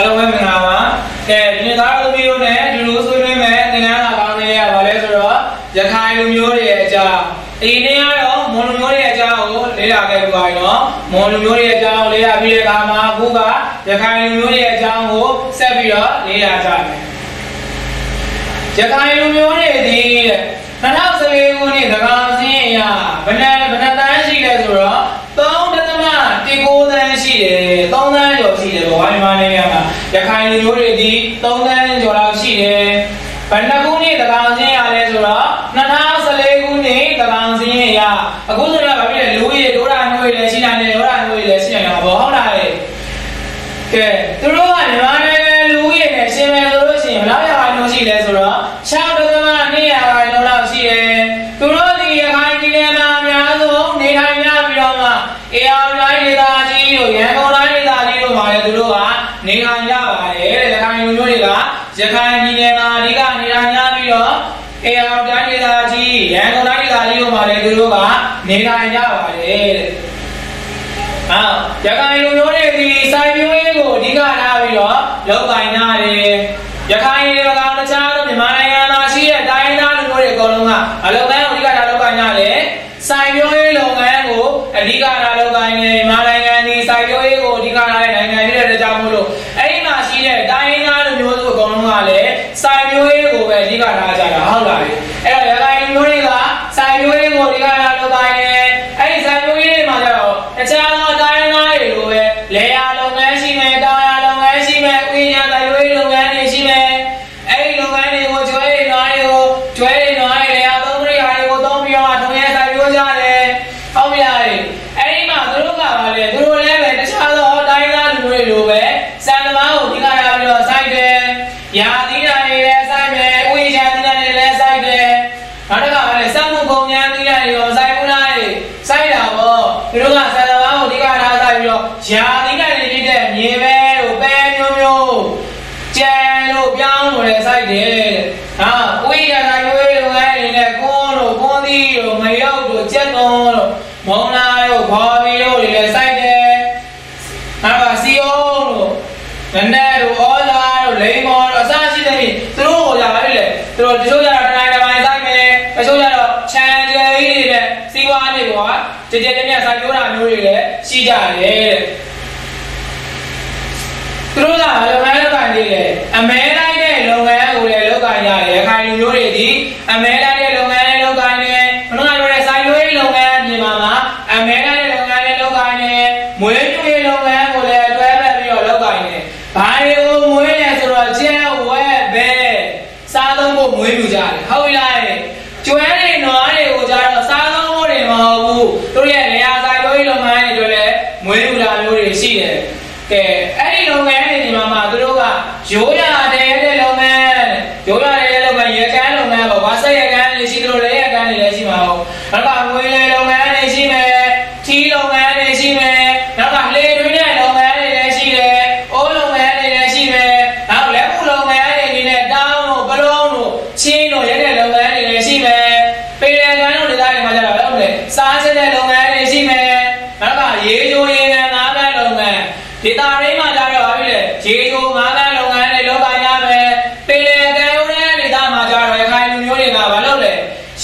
အားလုံးပဲမင်္ဂလာပါကဲဒီနေ့သားတို့သမီးတို့နဲ့ဒီလိုဆွေးနွေးမယ်သင်ခန်းစာကောင်းလေးရပါလဲဆိုတော့ရခိုင်လူမျိုးတွေရဲ့အကြောင်းဒီနေ့ကတော့မွန်လူမျိုးတွေရဲ့အကြောင်းကိုလေ့လာခဲ့ပြီးပါပြီနော်မွန်လူမျိုးတွေရဲ့အကြောင်းကိုလေ့လာပြီးတဲ့အခါမှာအခုကရခိုင်လူမျိုးတွေရဲ့အကြောင်းကိုဆက်ပြီးတော့လေ့လာကြမယ်ရခိုင်လူမျိုးတွေဒီ2014ခုနှစ်သက္ကရာစင်းအရဘယ်နှဘယ်နှတန်းရှိလဲဆိုတော့3.19တန်းရှိတယ်3တန်းကျော်ရှိတယ်ဗောဝိုင်းမနိုင်ငံမှာ ရခိုင်လူမျိုးတွေဒီ3တန်းကျော်လောက်ရှိတယ်ဘယ်နှခုနှစ်သက္ကရာစင်းရလဲဆိုတော့2014ခုနှစ်သက္ကရာစင်းရအခုဆိုတော့ဗာပြည့်လူကြီးဒေါရနှွေးလည်းရှိနိုင်တယ်ဒေါရနှွေးလည်းရှိနိုင်တယ်ဗောဟုတ်လားကဲသူတို့ကမြန်မာနိုင်ငံလူကြီးနဲ့ရှင်မယ်ဆိုလို့ရှိရင်ဘယ်လောက်ရခိုင်လို့ရှိလဲဆိုတော့6.2ရာခိုင်နှုန်းလောက်ရှိတယ်သူတို့ဒီရခိုင်ပြည်နယ်မှာအများဆုံးနေထိုင်ကြပြီးတော့မှအေယာတိုင်းဒေသကြီးတို့ရန်ကုန်တိုင်းဒေသကြီးတို့မှာလည်းသူတို့ကနေထိုင်ကြ ပါတယ်တဲ့ရခိုင်လူမျိုးတွေကရခိုင်ပြည်နယ်မှာအဓိကနေထိုင်ကြပြီးတော့အေယာတိုင်းဒေသကြီးရန်ကုန်တိုင်းဒေသကြီးတို့မှာလည်းသူတို့ကနေထိုင်ကြပါတယ်တဲ့အာရခိုင်လူမျိုးတွေဒီစိုက်ပျိုးရေးကိုအဓိကထားပြီးတော့လုပ်ကိုင်ကြတယ်ရခိုင်တွေကတခြားသောမြန်မာနိုင်ငံမှာရှိတဲ့တိုင်းဒေသလူမျိုးတွေအကုန်လုံးကအလုပ်ကိုင်းကိုအဓိကထားလုပ်ကိုင်ကြတယ်စိုက်ပျိုးရေးလုပ်ငန်းကိုအဓိကထားလုပ်ကိုင်နေမြန်မာနိုင်ငံဒီစိုက်ပျိုးရေးကိုအဓိကထားတဲ့နိုင်ငံဖြစ်တဲ့ကြောင့်မို့လို့အဲ့ဒီမှာရှိတဲ့တိုင်းဒေသလူမျိုးစုအကုန်လုံးကလည်း စိုက်ပျိုးရေးကိုပဲအဓိကထားကြတာဟုတ်လားအဲ့တော့ရခိုင်လူမျိုးတွေကစိုက်ပျိုးရေးကိုအဓိကထားလုပ်ကိုင်နေအဲ့ဒီစိုက်ပျိုးရေးတွေမှာကျတော့တခြားသောတိုင်းဒေသတွေလိုပဲလေယာလုပ်ငန်းရှိမယ်တောင်ယာလုပ်ငန်းရှိမယ်ဥယျာဉ်စိုက်ပျိုးရေးလုပ်ငန်းတွေရှိမယ်အဲ့ဒီလုပ်ငန်းတွေကိုကျွဲတွေနွားတွေကိုကျွဲတွေနွားတွေလေယာသုံးတွေဟာတွေကိုသုံးပြီးတော့ထုံရဲစိုက်ပျိုးကြတယ်ဟုတ်ပြီလားအဲ့ဒီမှာသူတို့ကပါလေသူတို့လည်းပဲတခြားသောတိုင်းဒေသလူတွေလိုပဲစံသမားကိုအဓိကထားပြီးတော့စိုက်တယ်ယာသီးတာတွေလည်းစိုက်မယ်ဥယျာဉ်သီးတာတွေလည်းစိုက်တယ်နောက်တစ်ခါပါလေစက်မှုကုန်ညာသီးတာတွေရောစိုက်ဘူးလားစိုက်တာပေါ့သူတို့ကစံသမားကိုအဓိကထားစိုက်ပြီးတော့ယာသီးတာတွေဖြစ်တဲ့မြေပဲတို့ပဲမျိုးမျိုးကြံလို့ပြောင်းလို့လည်းစိုက်တယ်တဲ့ဟာဥယျာဉ်ဆိုင်ဝေးလုပ်ငန်းတွေနဲ့ကွန်းတို့ကွန်းသီးတို့မရုပ်တို့ကြက်သွန်တို့မုံလာတို့ခေါ်မီတို့တွေလည်းစိုက်တယ်ဟာပါစီအောင်တို့နနက်တို့ဩဇာတို့လိန်မော်တို့အစရှိတဲ့ပြီသူတို့ဟိုကြပါပြီလေသူတို့တချို့ကြတော့တနိုင်တပိုင်းစိုက်မယ်တချို့ကြတော့ခြံကျဲကြီးတွေနဲ့စီးပွားတွေ ကွာကြကြကြကြစိုက်ကြိုးတာမျိုးတွေလည်းရှိကြတယ်တဲ့သူတို့ကလုပ်ငန်းလုပ်ကိုင်နေတယ်အမဲလိုက်တဲ့လုပ်ငန်းကိုလည်းလုပ်ကိုင်ရတယ်ရခိုင်လူမျိုးတွေဒီအမဲလိုက်တဲ့လုပ်ငန်းလည်းလုပ်ကိုင်နေဘုရားပြောတဲ့စိုက်ပျိုးရေးလုပ်ငန်းပြင်မှာမှာအမဲလိုက်တဲ့လုပ်ငန်းလည်းလုပ်ကိုင်နေမွေးမြူရေးလုပ်ငန်းကိုလည်းတွဲဖက်ပြီးတော့လုပ်ကိုင်နေဘာတွေကိုမွေးနေဆိုတော့ကျဲဝဲဘဲစားသုံးဖို့မွေးမြူကြတယ်ဟုတ်ပြီလားကျွဲတွေနွားတွေကိုကြတော့စားသုံးဖို့တွေမဟု တ်ဘူးတို့ရဲ့နေရာစိုက်ပျိုးရေးလုပ်ငန်းတွေလည်းမွေးမြူတာမျိုးတွေရှိတယ်ကဲအဲ့ဒီလုပ်ငန်းတွေဒီမှာမှသူတို့ကရိုးရာတဲ့တဲ့လုပ်ငန်းရိုးရာတဲ့လုပ်ငန်းရေကန်းလုပ်ငန်းပေါ့ဘာဆက်ရကန်းတွေရှိသလိုလေရကန်းတွေလည်းရှိမှာဟုတ်နောက်ကငွေလေလုပ်ငန်းတွေရှိမယ်ထီးလုပ်ငန်းတွေရှိမယ်နောက်ကလေတွင်းတဲ့လုပ်ငန်းတွေလည်းရှိတယ်အိုးလုပ်ငန်းတွေလည်းရှိမယ်နောက်လက်မှုလုပ်ငန်းတွေဒီနဲ့တောင်းတို့ပလုံးတို့ချင်းတို့ရဲတဲ့လုပ်ငန်းတွေလည်းရှိမယ်ပေရကန်းတို့ဒေသတွေမှာကျတော့ဘယ်လိုလဲစားစတဲ့လုပ်ငန်းတွေရှိမယ်နောက်ကရေချိုးရေကန်သားတဲ့လုပ်ငန်း ဒေတာရင်းမှာကြတော့ပြီလေရေချိုငါးကန်းလုပ်ငန်းတွေလုပ်ကိုင်ရမယ်ပင်လယ်ကံရုံးတဲ့ဒေတာမှာကြတော့ရခိုင်လူမျိုးတွေကဘာလုပ်လဲ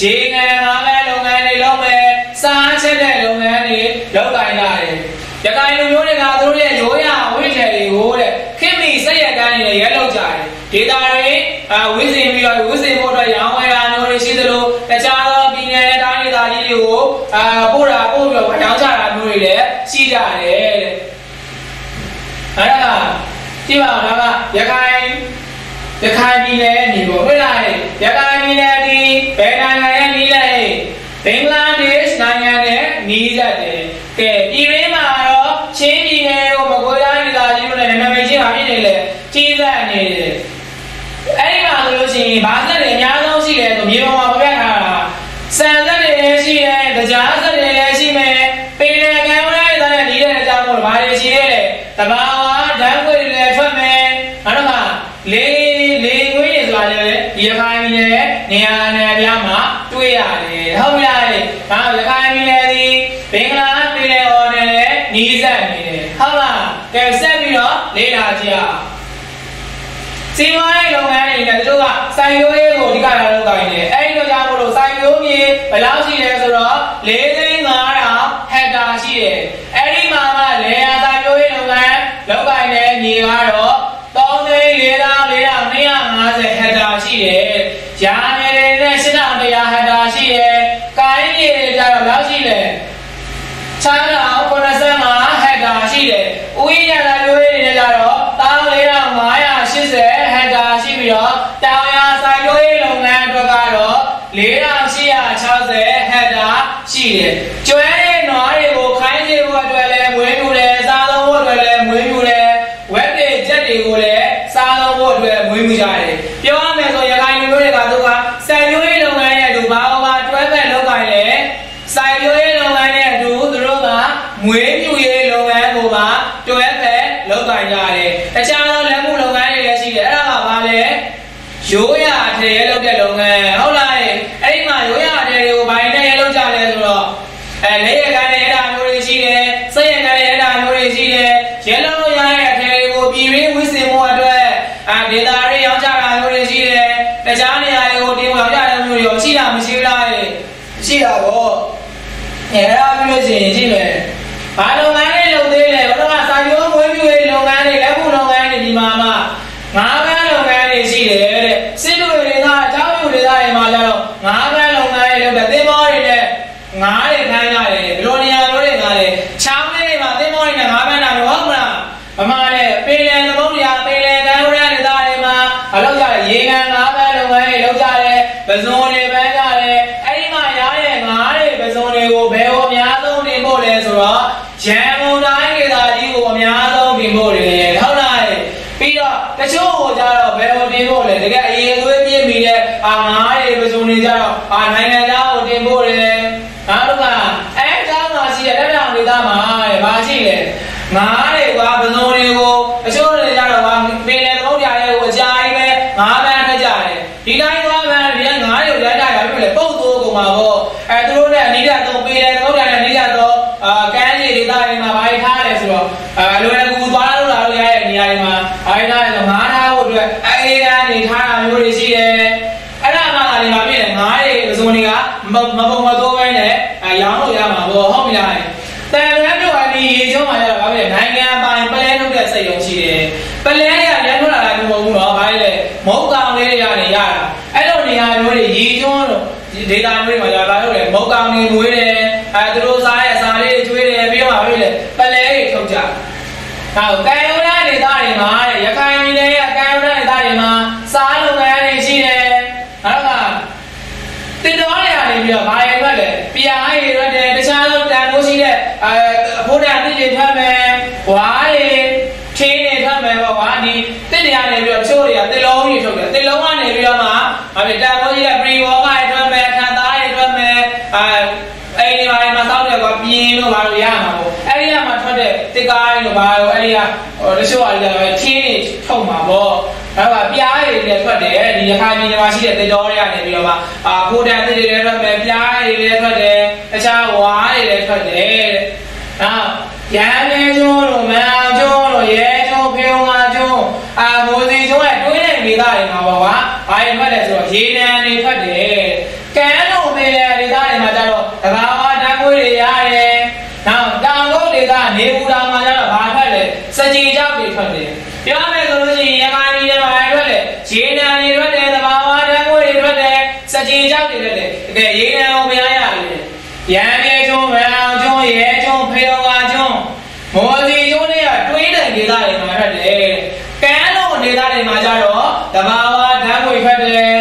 ရေငယ်ငါးကန်းလုပ်ငန်းတွေလုပ်မယ်စားချက်တဲ့လုပ်ငန်းတွေလုပ်ကိုင်ရတယ်ရခိုင်လူမျိုးတွေကသူတို့ရဲ့ရိုးရာဝိထည်တွေကိုတဲ့ခင်မီစက်ရကန်းတွေရဲလုပ်ကြတယ်ဒေတာတွေအဝိစင်ပြီးတော့ဝိစင်ဖို့အတွက်ရောင်းဝယ်တာမျိုးတွေရှိသလိုတခြားသောပြည်နယ်နဲ့တိုင်းဒေသကြီးတွေကိုအာပို့တာပို့ပြီးတော့ရောင်းကြတာမျိုးတွေလည်းရှိကြတယ်တဲ့အဲ့ဒါ ကြည့်ပါဦးဒါကရခိုင်ရခိုင်ပြည်နယ်နေပေါ့ဟုတ်လားရခိုင်ပြည်နယ်ဒီဘယ်နိုင်ငံရဲ့နီးလဲဘင်္ဂလားဒေ့ရှ်နိုင်ငံနဲ့နီးစပ်တယ်ကဲပြည်ရင်းမှာတော့ချင်းပြည်နယ်ကိုမကွေးတိုင်းဒေသကြီးတို့နဲ့နာမည်ချင်းပါဖြစ်နေလေကြီးစပ်နေတယ်အဲ့ဒီမှာဆိုလို့ရှိရင်ဘာသက်တွေအများဆုံးရှိတယ်ဆိုမြေပေါ်မှာပြပြထားတာစံသက်တွေလည်းရှိတယ်ကြားသက်တွေလည်းရှိမယ်ပင်လယ်ကမ်းရိုးတိုင်းနဲ့နီးတဲ့အကြောင်းကိုဘာတွေရှိလဲတဘာဝဓာတ်ခွေတွေလည်းထွက်မယ်နောက်တော့လေလေခွေးတွေဆိုတာလည်းဒီ ရခိုင်ပြည်နယ်နေရာနယ်ပြားမှာတွေ့ရတယ်ဟုတ်ပြီလားဒါရခိုင်ပြည်နယ်ဒီဘင်္ဂလားပြည်နယ်ဟော်နဲ့လည်းနီးစပ်နေတယ်ဟုတ်လားကဲဆက်ပြီးတော့လေ့လာကြည့်အောင်စီမံရေးလုပ်ငန်းတွေနဲ့တို့ကစိုက်ပျိုးရေးကိုအဓိကထားလုပ်ကိုင်နေအဲ့ဒီတော့ကြောင့်မလို့စိုက်ပျိုးမြေဘယ်လောက်ရှိလဲဆိုတော့၄သိန်း5000ဟက်တာရှိတယ်အဲ့ဒီမှာမှလေယာစိုက်ပျိုးရေးလုပ်ငန်းလုပ်ကိုင်တဲ့မြေကတော့3သိန်း 4450ဟက်တာရှိတယ်။ရာနယ်တွေနဲ့8100ဟက်တာရှိတယ်။ကိုင်းမြေတွေကျတော့ဘယ်လောက်ရှိလဲ။ချမ်းအောင်85ဟက်တာရှိတယ်။ဥယျာဉ်လာမျိုးတွေနဲ့ကျတော့14580ဟက်တာရှိပြီးတော့တောင်ယာစိုက်ပျိုးရေးလုပ်ငန်းအတွက်ကတော့4860ဟက်တာရှိတယ်။ကျွဲတွေနွားတွေကိုခိုင်းစေဖို့အတွက်လည်းမွေးမြူတယ်၊စားသုံးဖို့အတွက်လည်းမွေးမြူတယ်။ဝက်တွေကြက်တွေကိုလည်းစားသုံးဖို့အတွက်မွေးမြူကြတယ်။ပြောရမယ်ဆိုရခိုင်လူမျိုးတွေကသူကစိုက်ပျိုးရေးလုပ်ငန်းရဲ့သူဘာလို့မှတွဲဖက်လုပ်ကိုင်လဲ။စိုက်ပျိုးရေးလုပ်ငန်းရဲ့အတူသူတို့ကမွေးမြူရေးလုပ်ငန်းကိုပါတွဲဖက်လုပ်ကိုင်ကြတယ်။တခြားသောလက်မှုလုပ်ငန်းတွေလည်းရှိတယ်။အဲ့ဒါကဘာလဲ။ ရိုးရာထည့်ရဲလုပ်တဲ့လုပ်ငန်းဟုတ်လားအဲ့ဒီမှာရိုးရာထည့်တွေကိုဘိုင်းထည့်ရဲလုပ်ကြလဲဆိုတော့အဲလက်ရကန်းနဲ့အဲ့ဒါမျိုးတွေရှိတယ်စိတ်ရကန်းနဲ့အဲ့ဒါမျိုးတွေရှိတယ်ရဲလုံးလို့ရတဲ့အထည်တွေကိုပြည်ရင်းဝစ်စင်မှုအတွက်အာဒေတာတွေရောင်းချတာမျိုးတွေရှိတယ်တခြားနေရာတွေကိုတင်ပေါ်ကြတဲ့မျိုးတွေရောရှိတာမရှိဘူးလားရှိတာပေါ့အဲအဲ့ဒါပြီးလို့ရှိရင်ရှိမယ်ဘာလုပ်ငန်းတွေလုပ်သေးလဲဘယ်တော့မှစာချုပ်မွေးမြူရေးလုပ်ငန်းတွေလက်မှုလုပ်ငန်းတွေဒီမှာမှငါးပန်းလုပ်ငန်းတွေရှိတယ်တဲ့စစ်တွေတွေကအကြောင်းယူတွေသားတွေမှာကျတော့ ငါးပန်းလုပ်ငန်းတွေလုပ်တဲ့သင်္ဘောတွေနဲ့ငါးတွေခိုင်းရတယ်ဘယ်လိုနေရာမျိုးတွေငါးတွေချောင်းလေးတွေမှာသင်္ဘောတွေနဲ့ငါးပန်းတာတော့ဟုတ်မလားမမနဲ့ပင်လယ်သမုဒ္ဒရာပင်လယ်ကမ်းရိုးတန်းဒေသတွေမှာအလုပ်ကြတယ်ရေကန်ငါးပန်းလုပ်ငန်းတွေလုပ်ကြတယ်ပဇွန်တွေပန်းကြတယ်အဲ့ဒီမှာရတဲ့ငါးတွေပဇွန်တွေကိုဘယ်ဟောအများဆုံးတင်ဖို့လဲဆိုတော့ရန်ကုန်တိုင်းဒေသကြီးကိုအများဆုံးတင်ဖို့တယ်ဟုတ်လားပြီးတော့တချို့ဟိုကြတော့ဘယ်ဟိုတင်ဖို့လဲတကယ်အရေးသွေးပြင်းပြီးတဲ့အာငါးတွေပဇွန် တွေကြတော့အာနိုင်ငံသားကိုတင်ဖို့တယ်နောက်တော့အဲအကြောင်းမှာရှိတဲ့လက်တောင်ဒေသမှာတဲ့ဘာရှိလဲငါးတွေကပဇွန်တွေကိုအချို့တွေကြတော့ပင်လယ်သမုဒ္ဒရာရဲ့ကိုအကြာကြီးပဲငါးပန်းထွက်ကြတယ်ဒီတိုင်းသွားပန်းဒီကငါးတွေကိုလိုက်တာပြီးလေပုတ်သိုးကုန်မှာပေါ့အဲသူတို့နဲ့အနိဒတ်သုံးပင်လယ်သမုဒ္ဒရာနဲ့အနိဒတ်သုံးအာကမ်းခြေဒေသတွေမှာဘာတွေထားလဲဆိုတော့အဲလိုလည်းကူသွားလို့လာလို့ရတဲ့နေရာတွေမှာဘာတွေထားလဲဆိုငါးထားဖို့အတွက်အေးကနေထားတာမျိုးတွေရှိတယ်အဲ့ဒါမှလာနေမှာပြင်ငါးတွေပဇွန်တွေက မမပုံမသိုးပဲနဲ့ရောင်းလို့ရမှာပေါ့ဟုတ်ပြီလားတန်ရမ်းတို့အဒီရေကျုံးမှာကျတော့ဗာပဲနိုင်ငံပိုင်ပလဲထုတ်တဲ့စိတ်ရုံရှိတယ်ပလဲတွေကရန်ထွက်လာတာမျိုးမဟုတ်ဘူးနော်ဗာလေမုတ်ကောင်လေးတွေကနေရတာအဲ့လိုနေရာမျိုးတွေရေကျုံးတော့ဒေတာမျိုးတွေမှာကျတော့ဗာလို့လေမုတ်ကောင်တွေမွေးတယ်အဲသူတို့စားရဲ့စားလေးတွေကျွေးတယ်ပြီးတော့ဗာပဲလေပလဲတွေထုတ်ကြဟောကံရုံးတဲ့ဒေတာတွေမှာတဲ့ရခိုင်ပြည်နယ်ရဲ့ကံရုံးတဲ့ဒေတာတွေမှာစားလုပ်ငန်းတွေရှိတယ်ဟုတ်လားတင်တော်ရနေပြီးတော့ဘာ ရရွက်လဲပြားရရွက်တယ်တခြားသောတန်ဖိုးရှိတဲ့အဲအဖို့တန်တစ်တွေထွက်မယ်ဝါးတွေထင်းတွေထွက်မယ်ပေါ့ကွာဒီတစ်တွေကနေပြီးတော့ချိုးတွေကတစ်လုံးကြီးထုတ်တယ်တစ်လုံးကနေပြီးတော့မှဘာဖြစ်တန်ဖိုးရှိတဲ့ပရီဝေါကတွေထွက်မယ်ခံသားတွေထွက်မယ်အဲအဲ့ဒီမှာမှာစောက်တယ်ကွာပြင်းလို့ဘာလို့ရမှာပေါ့အဲ့ဒီကမှထွက် တဲ့တစ်ကားတွေလို့ဘာလို့အဲ့ဒီကဟိုတချို့ဟာတွေကျတော့ထင်းတွေထုတ်မှာပေါ့အဲ့ဒါပြားရည်တွေထွက်တယ်ဒီရခိုင်ပြည်နယ်မှာရှိတဲ့တေတော်တွေကနေပြီးတော့မှအာဖိုတန်တွေလည်းထွက်မယ်ပြားရည်တွေလည်းထွက်တယ်တခြားဝါးတွေလည်းထွက်တယ်တဲ့နောက်ရန်မဲကျွန်းတို့မန်အောင်ကျွန်းတို့ရဲကျွန်းဖေုံငါကျွန်းအာမိုးစီကျွန်းရဲ့တွင်းတဲ့ဒေသတွေမှာပေါ့ကွာဘာတွေထွက်တယ်ဆိုတော့ရေနံတွေထွက်တယ်ကမ်းတို့ပင်လယ်ဒေသတွေမှာကျတော့တဘာဝတန်းခွေးတွေရတယ်နောက်တောင်ကု န်းဒေသနေပူတောင်မှာကျတော့ဘာထွက်လဲစကြည်ကြောက်တွေထွက်တယ်ပြောမယ်ဆိုလို့ရှိရင်ရခိုင်ပြည်နယ်မှာထွက်တယ်ရေနံတွေထွက်တယ်တဘာဝတန်းခွေးတွေထွက်တယ်စကြည်ကြောက်တွေထွက်တယ်တကယ်ရေနံကိုမရရတယ်ရန်ပြေကျွန်းမန်အောင်ကျွန်းရဲကျွန်းဖေုံငါကျွန်းမော်စီကျွန်းတွေကတွေးတဲ့ဒေသတွေမှာထွက်တယ်ကမ်းလုံးဒေသတွေမှာကျတော့တဘာဝဓာတ်ငွေထွက်တယ်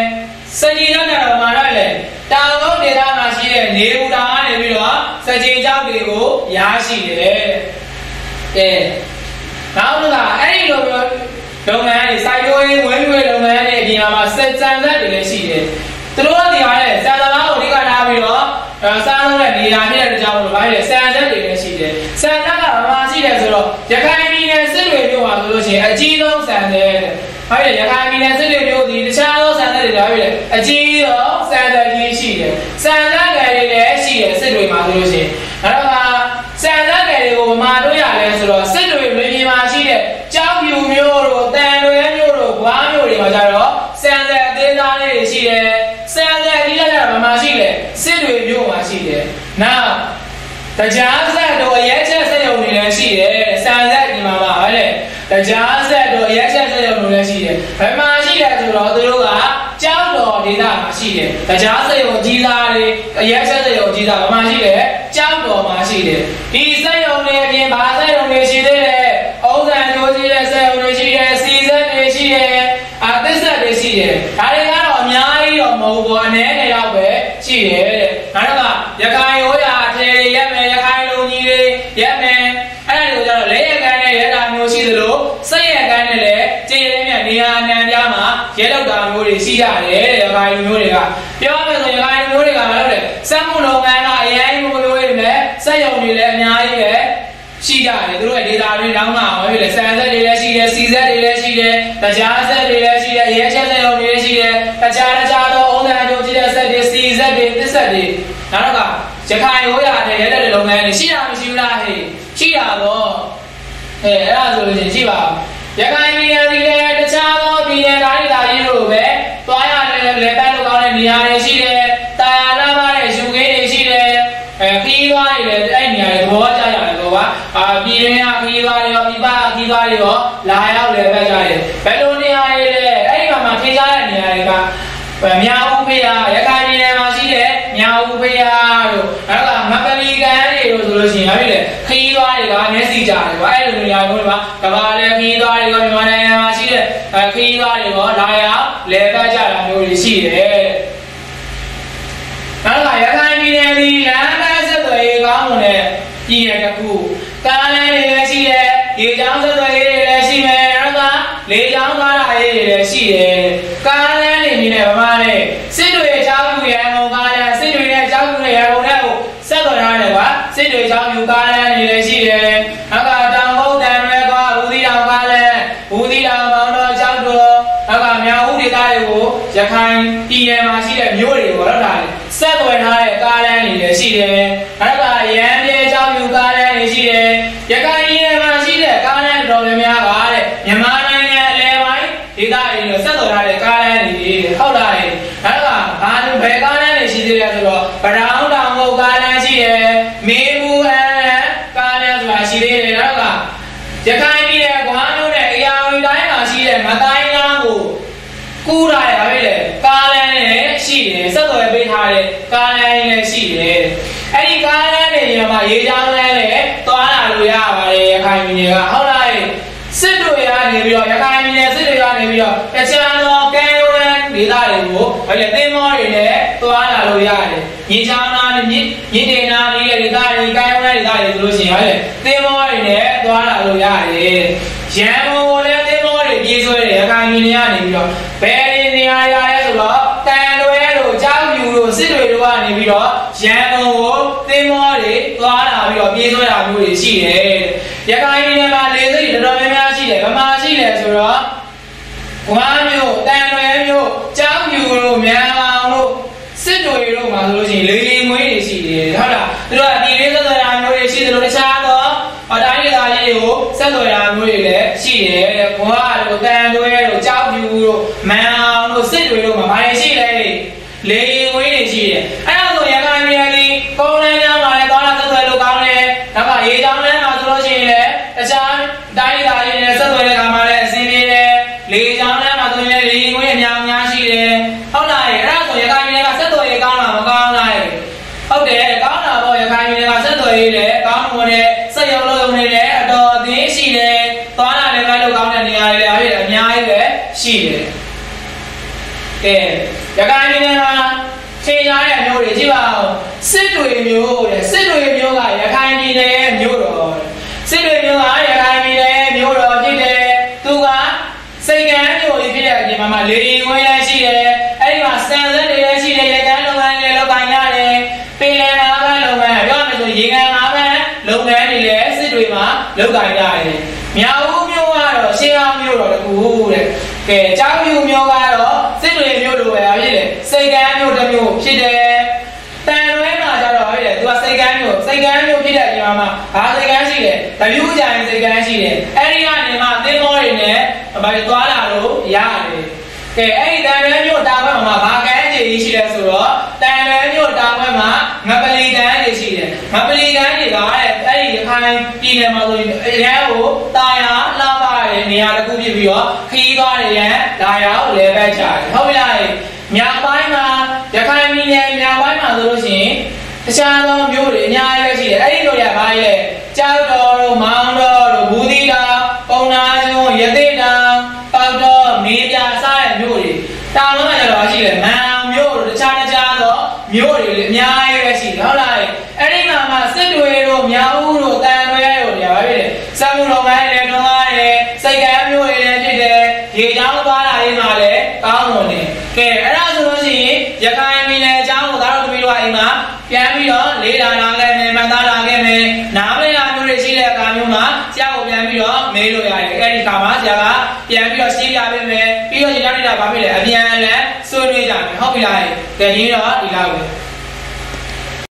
စကြည်ကြောက်ကတော့မှာထွက်တယ်တောင်ကုန်းဒေသမှာရှိတဲ့နေဦးတောင်ကနေပြီးတော့စကြည်ကြောက်တွေကိုရရှိတယ် ကဲနောက်တစ်ခါအဲ့ဒီလိုမျိုးလုပ်ငန်းတွေစိုက်ပျိုးရေးဝင်းကျွေးလုပ်ငန်းတွေအပြင်မှာစက်စံသက်တွေလည်းရှိတယ်သူတို့ကဒီမှာလေစံသမားကိုအဓိကထားပြီးတော့စားလို့တဲ့နေရာဖြစ်တဲ့အကြောင်းလို့ဘာလဲစံသက်တွေလည်းရှိတယ်စံသက်ကဘာမှရှိတယ်ဆိုတော့ရခိုင်ပြည်နယ်စစ်တွေမြို့မှာဆိုလို့ရှိရင်အကြီးဆုံးစံသက်တဲ့ဟုတ်တယ်ရခိုင်ပြည်နယ်စစ်တွေမြို့ဒီတခြားသောစံသက်တွေဒါပဲလေအကြီးဆုံးစံသက်ကြီးရှိတယ်စံသက်တွေလည်းရှိတယ်စစ်တွေမှာဆိုလို့ရှိရင်အဲ့တော့စံ ဆန်လက်ငယ်တွေကိုမာတို့ရလဲဆိုတော့စစ်တွေမြေပြင်မှာရှိတဲ့ကြောက်ပြူမျိုးတို့တန်တွေမျိုးတို့ဘွားမျိုးတွေမှာကြတော့ဆန်လက်အသေးစားလေးတွေရှိတယ်ဆန်လက်အကြီးကကြတော့မမရှိတယ်စစ်တွေမျိုးမှာရှိတယ်နောက်တရားဆက်တို့ရဲချက်စရုံတွေလည်းရှိတယ်ဆန်လက်ဒီမှာပါဟုတ်လေတရားဆက်တို့ရဲချက်စရုံတွေလည်းရှိတယ်ဘယ်မှာရှိတယ်ဆိုတော့သူတို့ကကြောက်တော်ဒေသမှာရှိတယ်တရားစရုံကြီးသားတွေရဲချက်စရုံကြီးသားဘာမှရှိတယ်ကြောက်တော်မှာ ရှိတယ်ဒီစက်ရုံတွေအပြင်ဘာစက်ရုံတွေရှိသေးလဲဥစ္စာကြိုးကြီးတဲ့စက်ရုံတွေရှိတယ်စီစက်တွေရှိတယ်အသစ္စာတွေရှိတယ်ဒါတွေကတော့အများကြီးတော့မဟုတ်ဘူးအနေနဲ့တော့ပဲရှိတယ်တဲ့နောက်တော့ရခိုင်ရိုးရာအထေရက်မယ်ရခိုင်လူကြီးတွေရက်မယ်အဲ့ဒါလိုကြတော့လက်ရကန်နဲ့ရဲတာမျိုးရှိသလိုစိတ်ရကန်နဲ့လည်းကြည်ရဲမြတ်နေရာအနှံပြားမှာရဲလောက်တာမျိုးတွေရှိကြတယ်တဲ့ရခိုင်လူမျိုးတွေကပြောမယ်ဆိုရခိုင်လူမျိုးတွေကမလုပ်တယ်စက်မှုလုပ်ငန်းကအရင်မျိုးမျိုးတွေနဲ့စက်ရုံတွေ လည်းအများကြီးပဲရှိကြတယ်သူတို့ရဲ့ဒေတာတွေတောင်းတာဘာဖြစ်လဲဆန်ဆက်တွေလည်းရှိတယ်စီဆက်တွေလည်းရှိတယ်တရားဆက်တွေလည်းရှိတယ်ရဲချက်ဆက်ရုံတွေလည်းရှိတယ်တခြားတခြားသောအုံးစံကြိုးကြည့်တဲ့ဆက်တွေစီဆက်တွေသစ္ဆက်တွေနောက်တော့ကရခိုင်ရိုးရာတဲ့ရဲတဲ့လုပ်ငန်းတွေရှိတာမရှိဘူးလားဟေးရှိတာတော့အဲအဲ့ဒါဆိုလို့ရှိရင်ကြည့်ပါရခိုင်ပြည်နယ်ဒီလေတခြားသောပြည်နယ်တိုင်းဒေသကြီးတို့ပဲသွားရတယ်လေပတ်လို့ကောင်းတဲ့နေရာတွေရှိတယ်တာယာနာမတဲ့ယူကင်းတွေရှိတယ်အဲခီး သွားတွေလည်းအဲ့နေရာတွေဘောကြရတယ်ကောပါအာပြည်တွင်းကခီးသွားတွေရောပြည်ပခီးသွားတွေရောလာရောက်လည်းပဲကြရတယ်ဘယ်လိုနေရာတွေလဲအဲ့ဒီမှာမှထင်ရှားတဲ့နေရာတွေကမြောက်ဦးဖေးရရခိုင်ပြည်နယ်မှာရှိတဲ့မြောက်ဦးဖေးရတို့အဲ့ဒါကမပလီကန်တွေတို့ဆိုလို့ရှိရင်ဟာပြီလေခီးသွားတွေကမျက်စိကြတယ်ဗျအဲ့လိုနေရာမျိုးတွေမှာကဘာလဲခီးသွားတွေကမြန်မာနိုင်ငံမှာရှိတဲ့ခီးသွားတွေရောလာရောက်လဲပတ်ကြတာမျိုးတွေရှိတယ်နောက်ကရခိုင်ပြည်နယ်ဒီလမ်းပန်းဆ က်သွယ်ရေးကောင်းမွန်တဲ့ပြည်နယ်တစ်ခုကားလမ်းတွေလည်းရှိတယ်ရေချောင်းဆက်သွယ်ရေးတွေလည်းရှိမယ်နောက်ကလေချောင်းကားလာရေးတွေလည်းရှိတယ်ကားလမ်းတွေမြင်တယ်ဗမာနဲ့စစ်တွေအကြောင်းပြုရန်ကုန်ကားလမ်းစစ်တွေနဲ့အကြောင်းပြုရန်ကုန်နဲ့ကိုဆက်သွယ်ရတယ်ကွာစစ်တွေအကြောင်းပြုကားလမ်းတွေလည်းရှိတယ်နောက်ကတောင်ဘုတ်တန်ရဲကွာဘူးသီတောင်ကားလမ်းဘူးသီတောင်ပေါင်းတော့ကြောက်တော်နောက်ကမြောက်ဦးဒေသတွေကိုရခိုင်ပြည်နယ်မှာရှိတဲ့မြို့တွေကိုတော့ဒါဆက်သွယ်ထားတဲ့ကားလမ်းတွေလည်းရှိတယ်။နောက်ကရန်ပြေချောင်းယူကားလမ်းတွေရှိတယ်။ရခိုင်ပြည်နယ်မှာရှိတဲ့ကားလမ်းတော်များများကတဲ့မြန်မာနိုင်ငံအလဲပိုင်းဒေသတွေဆက်သွယ်ထားတဲ့ကားလမ်းတွေဟုတ်လား။နောက်ကဘာလို့ဘယ်ကားလမ်းတွေရှိသေး လဲဆိုတော့ဗရောင်းတောင်ဘုတ်ကားလမ်းရှိတယ်။မေဘူးအန်ကားလမ်းဆိုတာရှိသေးတယ်နောက်ကရခိုင်ပြည်နယ်ကွာမြို့နယ်အရာဝတီတိုင်းမှာရှိတဲ့မတိုင်းလမ်းကိုကူးထားရပါလေကားလမ်းနဲ့ရှိတယ်ဆက်သွယ်ပေးထားတဲ့ကားလမ်းလည်းရှိတယ်အဲ့ဒီကားလမ်းတွေညမှာရေချောင်းလမ်းလည်းသွားလာလို့ရပါတယ်ရခိုင်ပြည်နယ်ကဟုတ်လားစစ်တွေရနေပြီးတော့ရခိုင်ပြည်နယ်စစ်တွေရနေပြီးတော့တခြားသောကဲဝန်း ဒေသတွေကိုဘာလဲသင်္ဘောတွေနဲ့သွားလာလို့ရတယ်ရေချောင်းနာမြင့်မြင့်တင်နာနေတဲ့ဒေသတွေကဲဝန်းဒေသတွေဆိုလို့ရှိရင်ဟာလေသင်္ဘောတွေနဲ့သွားလာလို့ရတယ်ရန်ကုန်ကိုလည်းသင်္ဘောတွေပြေးဆွဲတယ်ရခိုင်ပြည်နယ်ကနေပြီးတော့ဘယ်ဒီနေရာရလဲဆိုတော့တန်တွဲတို့ကြောက်ယူတို့စစ်တွေတို့ကနေပြီးတော့ရန်ကုန်ကိုသင်္ဘောတွေသွားလာပြီးတော့ပြေးဆွဲတာမျိုးတွေရှိတယ်ရခိုင်ပြည်နယ်မှာလေစိတ်တော်တော်များများရှိတယ်ဗမာရှိတယ်ဆိုတော့ဝါမျိုးတန်တွဲမျိုးကြောက်ယူတို့မြန်အောင်တို့စစ်တွေတို့မှာဆိုလို့ရှိရင်လေလေငွေတွေရှိတယ်ဟုတ်လားသူတို့ကဒီလေးသက်သက်တာမျိုးတွေရှိတယ်လို့တခြားတော့အတိုင်းဒေသကြီးကို ဆက်သွယ်တာမျိုးတွေလည်းရှိတယ်တဲ့ဘွားတို့တန်တွဲတို့ကြောက်ပြူတို့မန်အောင်တို့စစ်တွေတို့မှာဘာတွေရှိလဲလေရင်ဝေးတွေရှိတယ်အဲ့ဒါဆိုရခိုင်ပြည်နယ်ကြီးကုန်းလမ်းကြားမှာလည်းသွားလာဆက်သွယ်လို့ကောင်းတယ်နောက်ကရေချောင်းလမ်းမှာဆိုလို့ရှိရင်လည်းတခြားတိုင်းဒေသကြီးနဲ့ဆက်သွယ်တဲ့အခါမှာလည်းအဆင်ပြေတယ်လေချောင်းလမ်းမှာဆိုရင်လည်းလေရင်ဝေးအများအများရှိတယ်ဟုတ်လားအဲ့ဒါဆိုရခိုင်ပြည်နယ်ကဆက်သွယ်ရေးကောင်းလားမကောင်းလားဟုတ်တယ်ကောင်းတာပေါ့ရခိုင်ပြည်နယ်ကဆက်သွယ်ရေးလည်းကောင်းလို့လည်း နေရာတွေလည်းအများကြီးပဲရှိတယ်။ကဲရခိုင်ပြည်နယ်မှာထင်ရှားတဲ့မျိုးတွေကြည့်ပါဦးစစ်တွေမျိုးတဲ့စစ်တွေမျိုးကရခိုင်ပြည်နယ်ရဲ့မျိုးတော်စစ်တွေမျိုးကရခိုင်ပြည်နယ်ရဲ့မျိုးတော်ဖြစ်တယ်။သူကစိတ်ကမ်းမျိုးကြီးဖြစ်တဲ့အချိန်မှာလေရင်ခွဲလည်းရှိတယ်။အဲဒီမှာစံစက်တွေလည်းရှိတယ်ရကန်းလုပ်ငန်းတွေလုပ်ကိုင်ရတယ်။ပင်လယ်ငါးဘန်းလုပ်ငန်းပြောမယ်ဆိုရေကန်ငါးဘန်းလုပ်ငန်းတွေလည်းစစ်တွေမှာလုပ်ကိုင်ရတယ်။မြောက် ဦးမျိုးကတော့ရှင်းအောင်မျိုးတော်တကူတဲ့။ကဲကြောင်းမျိုးမျိုးကတော့စစ်တွေမျိုးလိုပဲဖြစ်တယ်။စိတ်ကမ်းမျိုးတစ်မျိုးဖြစ်တယ်။တန်ရွဲမှာကျတော့ဟုတ်တယ်သူကစိတ်ကမ်းမျိုးစိတ်ကမ်းမျိုးဖြစ်တဲ့အချိန်မှာဘာစိတ်ကမ်းရှိတယ်တပြူးကြိုင်စိတ်ကမ်းရှိတယ်အဲ့ဒီကနေမှသင်းမောတွေနဲ့ဘာတွေသွားလာလို့ရတယ်ကဲအဲ့ဒီတန်ရွဲမျိုးတာဘက်မှာဘာကမ်းခြေကြီးရှိလဲဆိုတော့တန်ရွဲမျိုးတာဘက်မှာငပလီကမ်းတွေရှိတယ်ငပလီကန်တွေကတဲ့အဲ့ဒီရခိုင်ပြည်နယ်မှာဆိုရင်အဲကိုတာယာလှပ တဲ့နေရာတစ်ခုဖြစ်ပြီးတော့ခီးသွားတဲ့ရန်ဒါယာကိုလဲပတ်ကြတယ်ဟုတ်ပြီလားမြောက်ပိုင်းမှာရခိုင်ပြည်နယ်မြောက်ပိုင်းမှာဆိုလို့ရှိရင်တခြားသောမြို့တွေအများကြီးပဲရှိတယ်အဲ့ဒီလိုရပါရဲ့ကြောက်တော်တို့မောင်တော်တို့ဘူးသီးတာပုံနာကျွန်းရသေးတာပေါတော့မေးပြစားတဲ့မြို့တွေတာလုံးကကျတော့ရှိတယ်မန်မြို့တို့တခြားတခြားသောမြို့တွေလည်းအများကြီးပဲရှိတယ်ဟုတ်လားအဲ့ဒီမှာမှစစ်တွေတို့မြောက်ဦးတို့တန်ရွဲတို့ညာပါပြီလေစံမှုတော်ကိုင်းလည်းတွန်းသွားတယ်စိတ်ကမ်းမြို့တွေလည်းဖြစ်တယ်ရေချောင်းသွားတာလေးမှလည်းကောင်းဝင်တယ်ကဲအဲ့ဒါဆိုလို့ရှိရင်ရခိုင်ပြည်နယ်အကြောင်းကိုသားတို့သမီးတို့ကအိမ်မှာပြန်ပြီးတော့လေးလာလာခဲ့မယ်မှတ်သားလာခဲ့မယ်နားမလည်တာမျိုးတွေရှိတဲ့အခါမျိုးမှာဆရာကိုပြန်ပြီးတော့မေးလို့ရတယ်အဲ့ဒီခါမှာဆရာကပြန်ပြီးတော့ရှင်းပြပေးမယ်ပြီးတော့ဒီနောက်နေ့တာဘာ ဖြစ်လဲအပြန်အလှန်ဆွေးနွေးကြမယ်ဟုတ်ပြီလားကဲဒီတော့ဒီလောက်ပဲ